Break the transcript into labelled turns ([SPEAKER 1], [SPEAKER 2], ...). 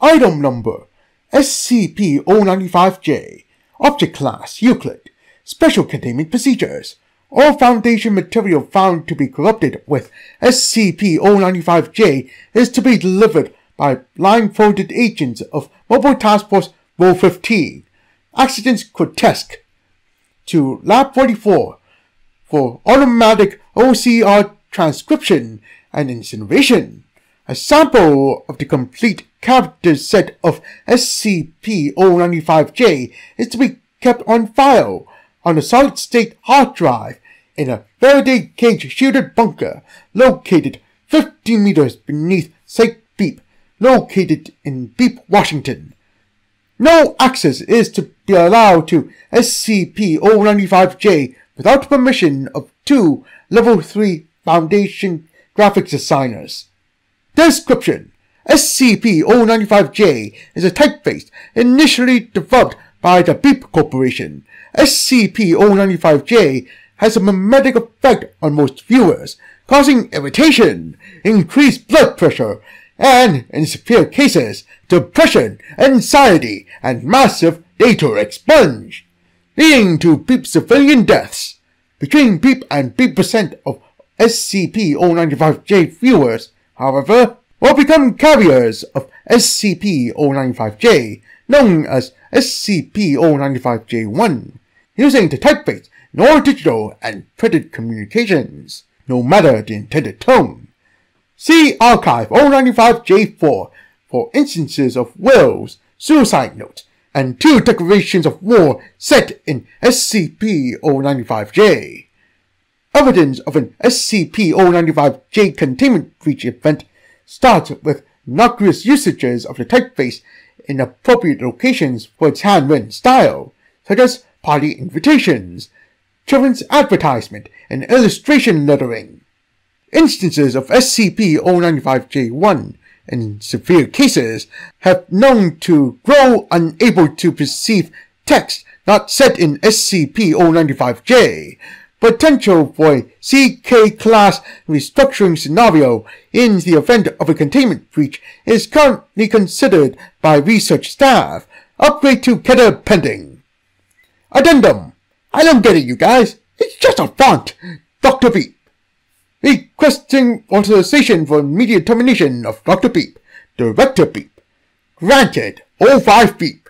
[SPEAKER 1] Item Number SCP-095-J Object Class Euclid. Special Containment Procedures. All Foundation material found to be corrupted with SCP-095-J is to be delivered by blindfolded agents of Mobile Task Force Role 15, Akzidenz Grotesk, to Lab 44 for automatic OCR transcription and incineration. A sample of the complete character set of SCP-095-J is to be kept on file on a solid-state hard drive in a Faraday cage shielded bunker located 50 meters beneath Site Beep, located in Beep, Washington. No access is to be allowed to SCP-095-J without permission of two Level 3 Foundation graphics designers. Description SCP-095-J is a typeface initially developed by the Beep Corporation. SCP-095-J has a mimetic effect on most viewers, causing irritation, increased blood pressure, and, in severe cases, depression, anxiety, and massive data expunge, leading to Beep civilian deaths. Between Beep and Beep percent of SCP-095-J viewers, however, will become carriers of SCP-095-J, known as SCP-095-J1, using the typeface in all digital and printed communications, no matter the intended tone. See Archive 095-J4 for instances of wills, suicide notes, and two declarations of war set in SCP-095-J. Evidence of an SCP-095-J containment breach event starts with innocuous usages of the typeface in appropriate locations for its handwritten style, such as party invitations, children's advertisement, and illustration lettering. Instances of SCP-095-J1 in severe cases have known to grow unable to perceive text not set in SCP-095-J, potential for a CK-class restructuring scenario in the event of a containment breach is currently considered by research staff. Upgrade to Keter pending. Addendum. I don't get it, you guys. It's just a font. Dr. Beep. Requesting authorization for immediate termination of Dr. Beep. Director Beep. Granted. All 05 Beep.